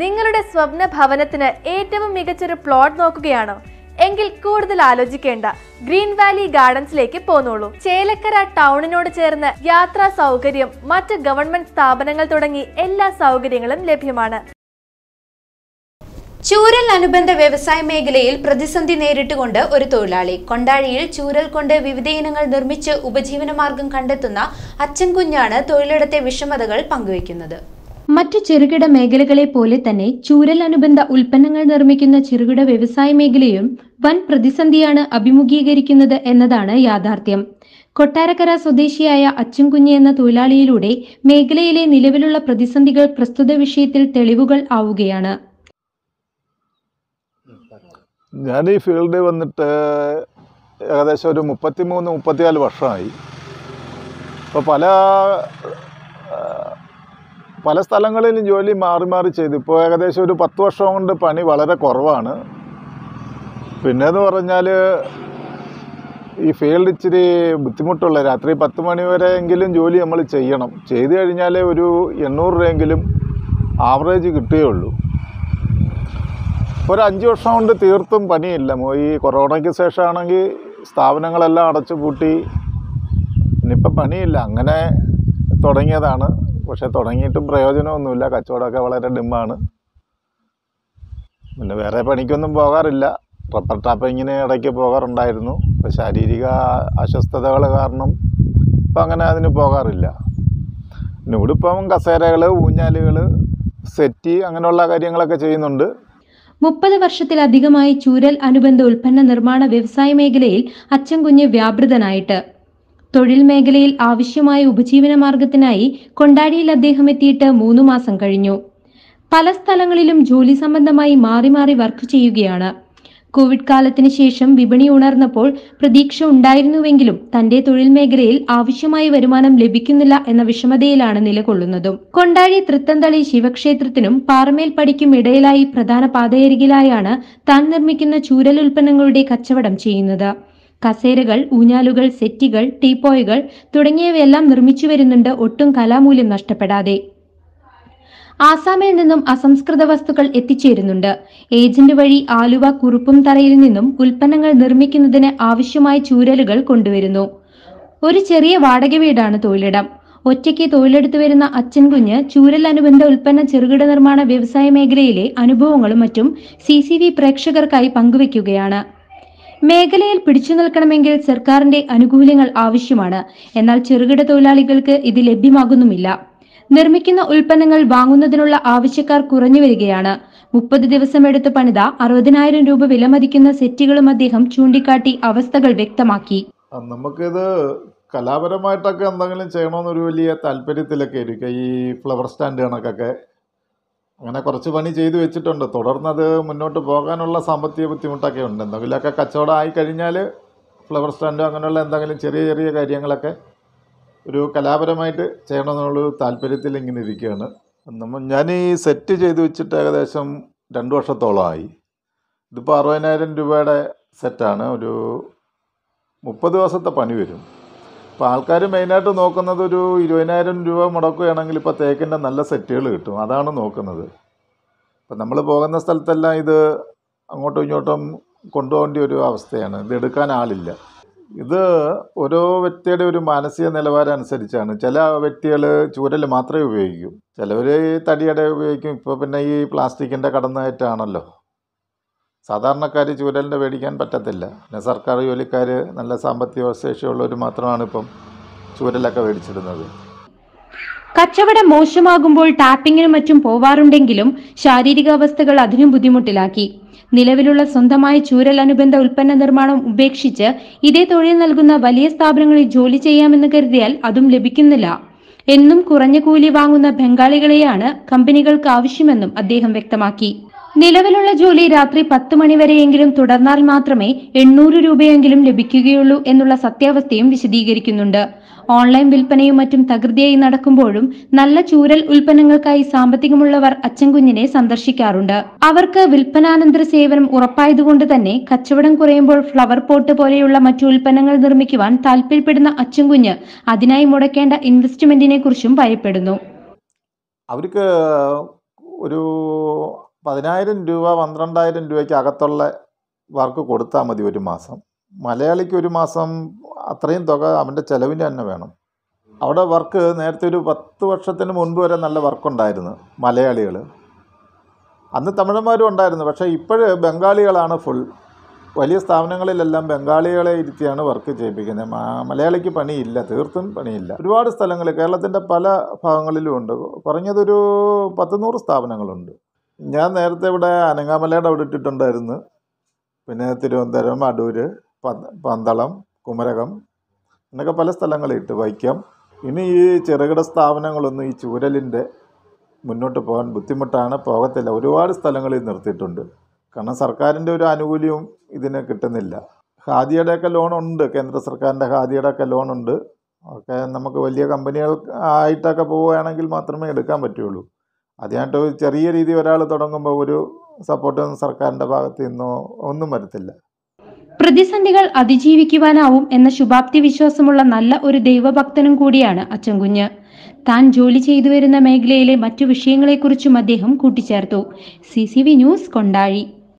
നിങ്ങളുടെ സ്വപ്ന ഭവനത്തിന് ഏറ്റവും മികച്ചൊരു പ്ലോട്ട് നോക്കുകയാണോ. എങ്കിൽ കൂടുതൽ ആലോചിക്കേണ്ട. ഗ്രീൻ വാലി ഗാർഡൻസിലേക്ക് പോന്നോളൂ. ചേലക്കര ടൗണിനോട് ചേർന്ന് യാത്രാ സൗകര്യം മറ്റ് ഗവൺമെന്റ് സ്ഥാപനങ്ങൾ തുടങ്ങി എല്ലാ സൗകര്യങ്ങളും ലഭ്യമാണ്. ചൂരൽ അനുബന്ധ വ്യവസായ മേഖലയിൽ പ്രതിസന്ധി നേരിട്ടുകൊണ്ട് ഒരു തൊഴിലാളി കൊണ്ടാഴിയിൽ ചൂരൽ കൊണ്ട് വിവിധ ഇനങ്ങൾ നിർമ്മിച്ച് ഉപജീവനമാർഗം കണ്ടെത്തുന്ന അച്ഛൻ കുഞ്ഞാണ് തൊഴിലിടത്തെ വിഷമതകൾ പങ്കുവയ്ക്കുന്നത്. മറ്റു ചെറുകിട മേഖലകളെ പോലെ തന്നെ ചൂരൽ അനുബന്ധ ഉൽപ്പന്നങ്ങൾ നിർമ്മിക്കുന്ന ചെറുകിട വ്യവസായ മേഖലയും വൻ പ്രതിസന്ധിയാണ് അഭിമുഖീകരിക്കുന്നത് എന്നതാണ് യാഥാർത്ഥ്യം. കൊട്ടാരക്കര സ്വദേശിയായ അച്ചുംകുഞ്ഞ് എന്ന തൊഴിലാളിയിലൂടെ മേഖലയിലെ നിലവിലുള്ള പ്രതിസന്ധികൾ പ്രസ്തുത വിഷയത്തിൽ തെളിവുകൾ ആവുകയാണ്. ഞാൻ ഈ ഫീൽഡിൽ വന്നിട്ട് ഏകദേശം ഒരു മുപ്പത്തിമൂന്ന് മുപ്പത്തിനാല് വർഷമായി. അപ്പോൾ പല പല സ്ഥലങ്ങളിലും ജോലി മാറി മാറി ചെയ്തു. ഇപ്പോൾ ഏകദേശം ഒരു പത്ത് വർഷം കൊണ്ട് പണി വളരെ കുറവാണ്. പിന്നെയെന്ന് പറഞ്ഞാൽ ഈ ഫീൽഡ് ഇച്ചിരി ബുദ്ധിമുട്ടുള്ള രാത്രി പത്ത് മണി വരെയെങ്കിലും ജോലി നമ്മൾ ചെയ്യണം. ചെയ്തു കഴിഞ്ഞാൽ ഒരു എണ്ണൂറ് രൂപയെങ്കിലും ആവറേജ് കിട്ടുകയുള്ളൂ. ഒരു അഞ്ച് വർഷം കൊണ്ട് തീർത്തും പണിയില്ല. ഈ കൊറോണയ്ക്ക് ശേഷമാണെങ്കിൽ സ്ഥാപനങ്ങളെല്ലാം അടച്ചു പൂട്ടി ഇനിയിപ്പം പണിയില്ല. അങ്ങനെ തുടങ്ങിയതാണ്. പക്ഷെ തുടങ്ങിയിട്ടും പ്രയോജനമൊന്നുമില്ല. കച്ചവടമൊക്കെ വളരെ ഡിമ്മാണ്. പിന്നെ വേറെ പണിക്കൊന്നും പോകാറില്ല. റബ്ബർ ടാപ്പിങ്ങിന് ഇടയ്ക്ക് പോകാറുണ്ടായിരുന്നു. ഇപ്പോൾ ശാരീരിക അസ്വസ്ഥതകൾ കാരണം ഇപ്പം അങ്ങനെ അതിന് പോകാറില്ല. ഇപ്പം കസേരകൾ ഊഞ്ഞാലുകൾ സെറ്റ് അങ്ങനെയുള്ള കാര്യങ്ങളൊക്കെ ചെയ്യുന്നുണ്ട്. മുപ്പത് വർഷത്തിലധികമായി ചൂരൽ അനുബന്ധ ഉൽപ്പന്ന നിർമ്മാണ വ്യവസായ മേഖലയിൽ അച്ചൻകുഞ്ഞ് വ്യാപൃതനായിട്ട് തൊഴിൽ മേഖലയിൽ ആവശ്യമായ ഉപജീവന മാർഗത്തിനായി കൊണ്ടാടിയിൽ അദ്ദേഹം എത്തിയിട്ട് മൂന്നു മാസം കഴിഞ്ഞു. പല സ്ഥലങ്ങളിലും ജോലി സംബന്ധമായി മാറി മാറി വർക്ക് ചെയ്യുകയാണ്. കോവിഡ് കാലത്തിന് ശേഷം വിപണി ഉണർന്നപ്പോൾ പ്രതീക്ഷ ഉണ്ടായിരുന്നുവെങ്കിലും തന്റെ തൊഴിൽ മേഖലയിൽ ആവശ്യമായ വരുമാനം ലഭിക്കുന്നില്ല എന്ന വിഷമതയിലാണ് നിലകൊള്ളുന്നതും. കൊണ്ടാഴി തൃത്തന്തളി ശിവക്ഷേത്രത്തിനും പാറമേൽ പടിക്കും ഇടയിലായി പ്രധാന പാതയരികിലായാണ് താൻ നിർമ്മിക്കുന്ന ചൂരൽ ഉൽപ്പന്നങ്ങളുടെ കച്ചവടം ചെയ്യുന്നത്. കസേരകൾ ഊഞ്ഞാലുകൾ സെറ്റികൾ ടീപ്പോയുകൾ തുടങ്ങിയവയെല്ലാം നിർമ്മിച്ചു വരുന്നുണ്ട് ഒട്ടും കലാമൂല്യം നഷ്ടപ്പെടാതെ. ആസാമിൽ നിന്നും അസംസ്കൃത വസ്തുക്കൾ എത്തിച്ചേരുന്നുണ്ട്. ഏജന്റ് വഴി ആലുവ കുറുപ്പും തറയിൽ നിന്നും ഉൽപ്പന്നങ്ങൾ നിർമ്മിക്കുന്നതിന് ആവശ്യമായ ചൂരലുകൾ കൊണ്ടുവരുന്നു. ഒരു ചെറിയ വാടക വീടാണ് തൊഴിലിടം. ഒറ്റയ്ക്ക് തൊഴിലെടുത്തു വരുന്ന അച്ഛൻ കുഞ്ഞ് ചൂരൽ അനുബന്ധ ഉൽപ്പന്ന ചെറുകിട നിർമ്മാണ വ്യവസായ മേഖലയിലെ അനുഭവങ്ങളും മറ്റും സി പ്രേക്ഷകർക്കായി പങ്കുവയ്ക്കുകയാണ്. മേഖലയിൽ പിടിച്ചു നിൽക്കണമെങ്കിൽ സർക്കാരിന്റെ അനുകൂല്യങ്ങൾ ആവശ്യമാണ്. എന്നാൽ ചെറുകിട തൊഴിലാളികൾക്ക് ഇത് ലഭ്യമാകുന്നുമില്ല. നിർമ്മിക്കുന്ന ഉൽപ്പന്നങ്ങൾ വാങ്ങുന്നതിനുള്ള ആവശ്യക്കാർ കുറഞ്ഞു വരികയാണ്. മുപ്പത് ദിവസം എടുത്ത് പണിത അറുപതിനായിരം രൂപ വിലമതിക്കുന്ന സെറ്റുകളും അദ്ദേഹം ചൂണ്ടിക്കാട്ടി അവസ്ഥകൾ വ്യക്തമാക്കി. നമുക്കിത് കലാപരമായിട്ടൊക്കെ എന്തെങ്കിലും ചെയ്യണമെന്നൊരു വലിയ താല്പര്യത്തിലൊക്കെ ഇരിക്കുക ഈ ഫ്ലവർ സ്റ്റാൻഡ് കണക്കൊക്കെ അങ്ങനെ കുറച്ച് പണി ചെയ്തു വെച്ചിട്ടുണ്ട്. തുടർന്നത് മുന്നോട്ട് പോകാനുള്ള സാമ്പത്തിക ബുദ്ധിമുട്ടൊക്കെ ഉണ്ട്. എന്തെങ്കിലുമൊക്കെ കച്ചവടം ആയി കഴിഞ്ഞാൽ ഫ്ലവർ സ്റ്റാൻഡോ അങ്ങനെയുള്ള എന്തെങ്കിലും ചെറിയ ചെറിയ കാര്യങ്ങളൊക്കെ ഒരു കലാപരമായിട്ട് ചെയ്യണമെന്നുള്ള താല്പര്യത്തിൽ ഇങ്ങനെ ഇരിക്കുകയാണ്. ഞാൻ ഈ സെറ്റ് ചെയ്ത് വെച്ചിട്ട് ഏകദേശം രണ്ട് വർഷത്തോളമായി ഇതിപ്പോൾ അറുപതിനായിരം രൂപയുടെ സെറ്റാണ്. ഒരു മുപ്പത് ദിവസത്തെ പണി വരും. അപ്പോൾ ആൾക്കാർ മെയിനായിട്ട് നോക്കുന്നത് ഒരു ഇരുപതിനായിരം രൂപ മുടക്കുകയാണെങ്കിൽ ഇപ്പോൾ തേക്കിന്റെ നല്ല സെറ്റുകൾ കിട്ടും. അതാണ് നോക്കുന്നത്. അപ്പം നമ്മൾ പോകുന്ന സ്ഥലത്തെല്ലാം ഇത് അങ്ങോട്ടും ഇങ്ങോട്ടും കൊണ്ടുപോകേണ്ട ഒരു അവസ്ഥയാണ്. ഇത് എടുക്കാൻ ആളില്ല. ഇത് ഓരോ വ്യക്തിയുടെ ഒരു മാനസിക നിലവാരം അനുസരിച്ചാണ്. ചില വ്യക്തികൾ ചൂരൽ മാത്രമേ ഉപയോഗിക്കൂ. ചിലവർ തടിയുടെ ഉപയോഗിക്കും. ഇപ്പോൾ പിന്നെ ഈ പ്ലാസ്റ്റിക്കിന്റെ കടന്നുകയറ്റാണല്ലോ സാധാരണക്കാർ ചൂരലിന്റെ മേടിക്കാൻ പറ്റത്തില്ല. പിന്നെ സർക്കാർ ജോലിക്കാർ നല്ല സാമ്പത്തിക ശേഷിയുള്ളവർ മാത്രമാണ് ഇപ്പം ചൂരലൊക്കെ മേടിച്ചിടുന്നത് കച്ചവടം മോശമാകുമ്പോൾ ടാപ്പിങ്ങിനും മറ്റും പോവാറുണ്ടെങ്കിലും ശാരീരികാവസ്ഥകൾ അതിനും ബുദ്ധിമുട്ടിലാക്കി. നിലവിലുള്ള സ്വന്തമായ ചൂരൽ അനുബന്ധ ഉൽപ്പന്ന നിർമ്മാണം ഉപേക്ഷിച്ച് ഇതേ തൊഴിൽ നൽകുന്ന വലിയ സ്ഥാപനങ്ങളിൽ ജോലി ചെയ്യാമെന്ന് കരുതിയാൽ അതും ലഭിക്കുന്നില്ല. എന്നും കുറഞ്ഞ കൂലി വാങ്ങുന്ന ബംഗാളികളെയാണ് കമ്പനികൾക്ക് ആവശ്യമെന്നും അദ്ദേഹം വ്യക്തമാക്കി. നിലവിലുള്ള ജോലി രാത്രി പത്ത് മണിവരെയെങ്കിലും തുടർന്നാൽ മാത്രമേ എണ്ണൂറ് രൂപയെങ്കിലും ലഭിക്കുകയുള്ളൂ എന്നുള്ള സത്യാവസ്ഥയും വിശദീകരിക്കുന്നുണ്ട്. ഓൺലൈൻ വിൽപ്പനയും മറ്റും തകൃതിയായി നടക്കുമ്പോഴും നല്ല ചൂരൽ ഉൽപ്പന്നങ്ങൾക്കായി സാമ്പത്തികമുള്ളവർ അച്ചൻകുഞ്ഞിനെ സന്ദർശിക്കാറുണ്ട്. അവർക്ക് വിൽപ്പനാനന്തര സേവനം ഉറപ്പായതുകൊണ്ട് തന്നെ കച്ചവടം കുറയുമ്പോൾ ഫ്ലവർ പോട്ട് പോലെയുള്ള മറ്റു ഉൽപ്പന്നങ്ങൾ നിർമ്മിക്കുവാൻ താല്പര്യപ്പെടുന്ന അച്ചൻകുഞ്ഞ് അതിനായി മുടക്കേണ്ട ഇൻവെസ്റ്റ്മെന്റിനെ കുറിച്ചും ഭയപ്പെടുന്നു. അവർക്ക് ഒരു പതിനായിരം രൂപ പന്ത്രണ്ടായിരം രൂപയ്ക്ക് അകത്തുള്ള വർക്ക് കൊടുത്താൽ മതി ഒരു മാസം. മലയാളിക്ക് ഒരു മാസം അത്രയും തുക അവന്റെ ചിലവിന് തന്നെ വേണം. അവിടെ വർക്ക് നേരത്തെ ഒരു പത്ത് വർഷത്തിന് മുൻപ് വരെ നല്ല വർക്കുണ്ടായിരുന്നു മലയാളികൾ. അന്ന് തമിഴന്മാരും ഉണ്ടായിരുന്നു. പക്ഷേ ഇപ്പോഴ് ബംഗാളികളാണ് ഫുൾ വലിയ സ്ഥാപനങ്ങളിലെല്ലാം ബംഗാളികളെ ഇരുത്തിയാണ് വർക്ക് ചെയ്യിപ്പിക്കുന്നത്. മലയാളിക്ക് പണിയില്ല തീർത്തും പണിയില്ല. ഒരുപാട് സ്ഥലങ്ങൾ കേരളത്തിന്റെ പല ഭാഗങ്ങളിലും ഉണ്ട്. കുറഞ്ഞതൊരു പത്ത് നൂറ് സ്ഥാപനങ്ങളുണ്ട്. ഞാൻ നേരത്തെ ഇവിടെ അനങ്ങാമലയുടെ അവിടെ ഇട്ടിട്ടുണ്ടായിരുന്നു. പിന്നെ തിരുവനന്തപുരം അടൂര് പന്തളം കുമരകം എന്നൊക്കെ പല സ്ഥലങ്ങളിൽ ഇട്ട് വൈക്കം ഇനി ഈ ചെറുകിട സ്ഥാപനങ്ങളൊന്നും ഈ ചൂരലിന്റെ മുന്നോട്ട് പോകാൻ ബുദ്ധിമുട്ടാണ് പോകത്തില്ല. ഒരുപാട് സ്ഥലങ്ങളിൽ നിർത്തിയിട്ടുണ്ട്. കാരണം സർക്കാരിന്റെ ഒരു ആനുകൂല്യവും ഇതിന് കിട്ടുന്നില്ല. ഖാദിയുടെയൊക്കെ ലോണുണ്ട് കേന്ദ്ര സർക്കാരിന്റെ ഖാദിയുടെയൊക്കെ ലോണുണ്ട് ഒക്കെ നമുക്ക് വലിയ കമ്പനികൾ ആയിട്ടൊക്കെ പോവുകയാണെങ്കിൽ മാത്രമേ എടുക്കാൻ പറ്റുള്ളൂ അതിനായിട്ട് ഒരു ചെറിയ രീതി ഒരാൾ തുടങ്ങുമ്പോൾ ഒരു സപ്പോർട്ട് സർക്കാരിന്റെ ഭാഗത്ത് നിന്നോ ഒന്നും വരത്തില്ല. പ്രതിസന്ധികൾ അതിജീവിക്കുവാനാവും എന്ന ശുഭാപ്തി വിശ്വാസമുള്ള നല്ല ഒരു ദൈവഭക്തനും കൂടിയാണ് അച്ചൻകുഞ്ഞ്. താൻ ജോലി ചെയ്തു വരുന്ന മേഖലയിലെ മറ്റു വിഷയങ്ങളെക്കുറിച്ചും അദ്ദേഹം കൂട്ടിച്ചേർത്തു. C News Kondazhy.